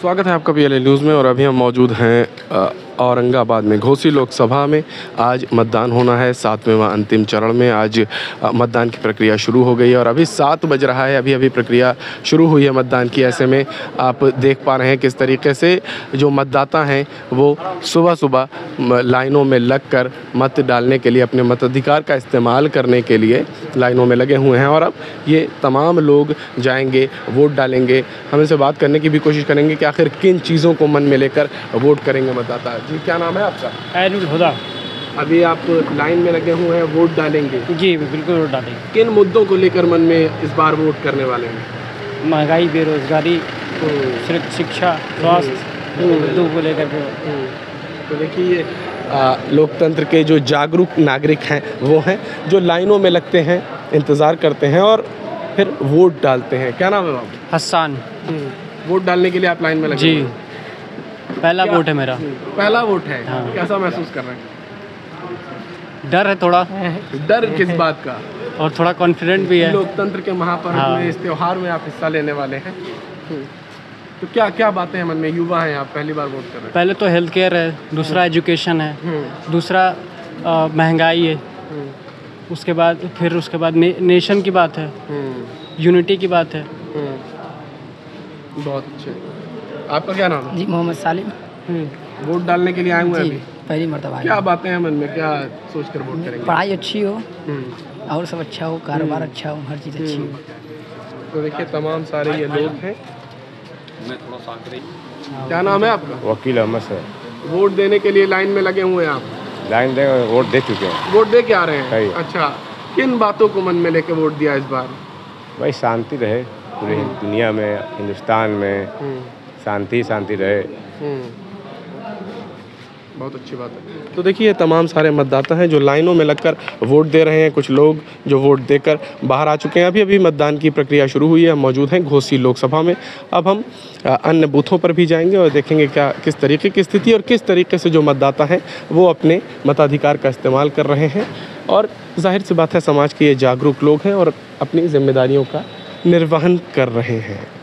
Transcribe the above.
स्वागत है आपका पी न्यूज़ में और अभी हम मौजूद हैं औरंगाबाद में। घोसी लोकसभा में आज मतदान होना है। सातवें व अंतिम चरण में आज मतदान की प्रक्रिया शुरू हो गई है और अभी सात बज रहा है। अभी अभी प्रक्रिया शुरू हुई है मतदान की। ऐसे में आप देख पा रहे हैं किस तरीके से जो मतदाता हैं, वो सुबह सुबह लाइनों में लगकर मत डालने के लिए, अपने मताधिकार का इस्तेमाल करने के लिए लाइनों में लगे हुए हैं। और अब ये तमाम लोग जाएँगे, वोट डालेंगे। हम इनसे बात करने की भी कोशिश करेंगे कि आखिर किन चीज़ों को मन में लेकर वोट करेंगे मतदाता। जी क्या नाम है आपका? ऐनुल हुदा। अभी आप लाइन में लगे हुए हैं वोट डालेंगे। जी बिल्कुल वोट डालेंगे। किन मुद्दों को लेकर मन में इस बार वोट करने वाले हैं? महँगाई बेरोजगारी शिक्षा स्वास्थ्य मुद्दों को लेकर के। तो देखिए लोकतंत्र के जो जागरूक नागरिक हैं वो हैं जो लाइनों में लगते हैं इंतज़ार करते हैं और फिर वोट डालते हैं। क्या नाम है बाबू? हसान वोट डालने के लिए आप लाइन में लगे जी। पहला वोट है मेरा। पहला वोट है। हाँ। कैसा महसूस कर रहे हैं? डर है थोड़ा। डर किस बात का? और थोड़ा कॉन्फिडेंट भी है। लोकतंत्र के महापर्व हाँ। में इस त्योहार में आप हिस्सा लेने वाले हैं। तो क्या क्या बातें हैं मन में? युवा हैं आप पहली बार वोट कर रहे हैं। पहले तो हेल्थ केयर है दूसरा एजुकेशन है दूसरा अ, महँगाई है। उसके बाद फिर उसके बाद ने, नेशन की बात है। यूनिटी की बात है। बहुत अच्छे। आपका क्या नाम? है जी मोहम्मद सालिम। वोट डालने के लिए आए हुए हैं अभी? पहली मरतबा क्या बातें हैं मन में? क्या सोच कर वोट करेंगे? पढ़ाई अच्छी हो हम्म, और सब अच्छा हो कारोबार अच्छा हो हर चीज़ अच्छी हो। तो देखिए तमाम सारे ये लोग हैं। क्या नाम है आपका? वकील अहमद सर। वोट देने के लिए लाइन में लगे हुए हैं आप? लाइन दे वोट दे चुके हैं। वोट दे के आ रहे हैं? अच्छा किन बातों को मन में लेके वोट दिया इस बार? भाई शांति रहे पूरे दुनिया में हिंदुस्तान में। हम्म, शांति शांति रहे। हम्म। बहुत अच्छी बात है। तो देखिए तमाम सारे मतदाता हैं जो लाइनों में लगकर वोट दे रहे हैं। कुछ लोग जो वोट देकर बाहर आ चुके हैं। अभी अभी मतदान की प्रक्रिया शुरू हुई है। हम मौजूद हैं घोसी लोकसभा में। अब हम अन्य बूथों पर भी जाएँगे और देखेंगे क्या, किस तरीके की स्थिति और किस तरीके से जो मतदाता हैं, वो अपने मताधिकार का इस्तेमाल कर रहे हैं। और ज़ाहिर सी बात है, समाज के ये जागरूक लोग हैं और अपनी जिम्मेदारियों का निर्वहन कर रहे हैं।